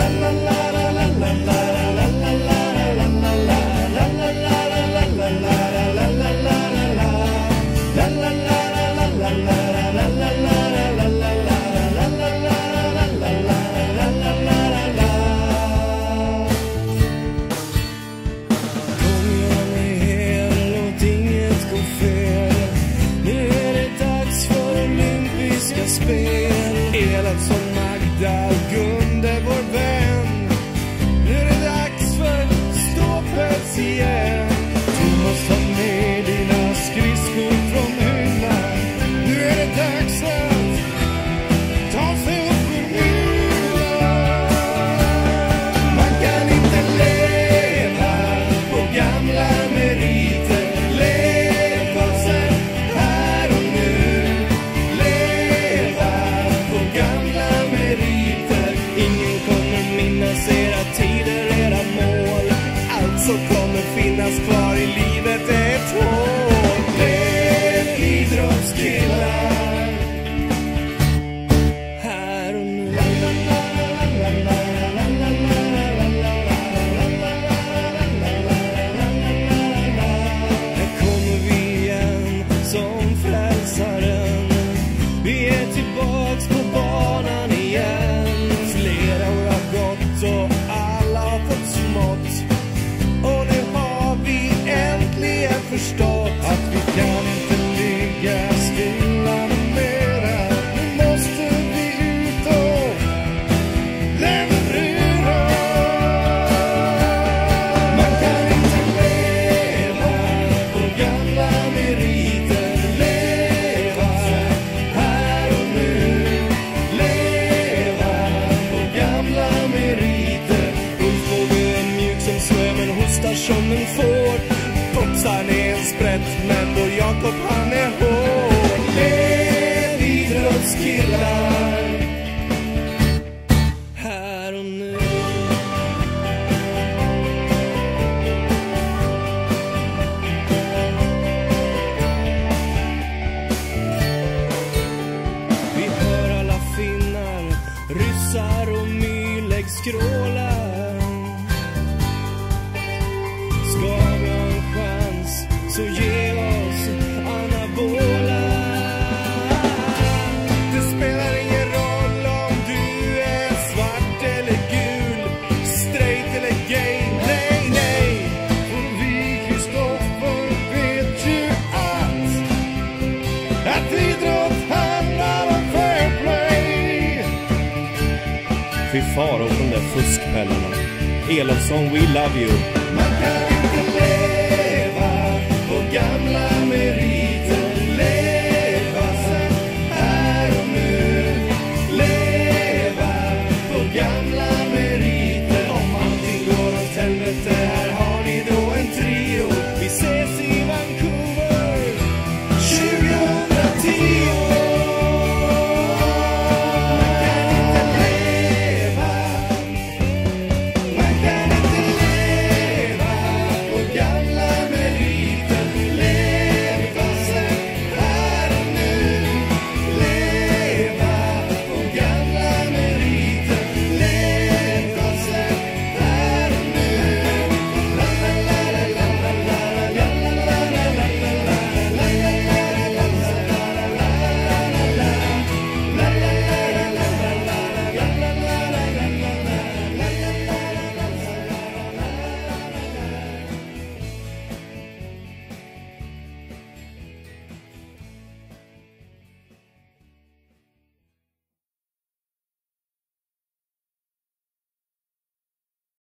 la la la. Äntligen att vi kan inte ligga stilla mera. Nu måste vi ut och leverera. Man kan inte leva på gamla meriter. Leva här och nu. Leva på gamla meriter. Ulf Båge är mjuk som snö men hostar som en fågel Popsan är en sprätt men så ge oss anabola. Det spelar ingen roll om du är svart eller gul, straight eller gay. Nej, nej, Och vi Kristoffer vet ju att att idrott handlar om fair play. Fy fara åt de där fuskpellarna. Elofsson, we love you.